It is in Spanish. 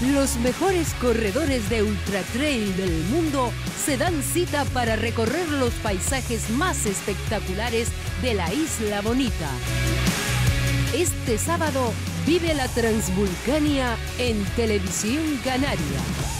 Los mejores corredores de ultra trail del mundo se dan cita para recorrer los paisajes más espectaculares de la Isla Bonita. Este sábado vive la Transvulcania en Televisión Canaria.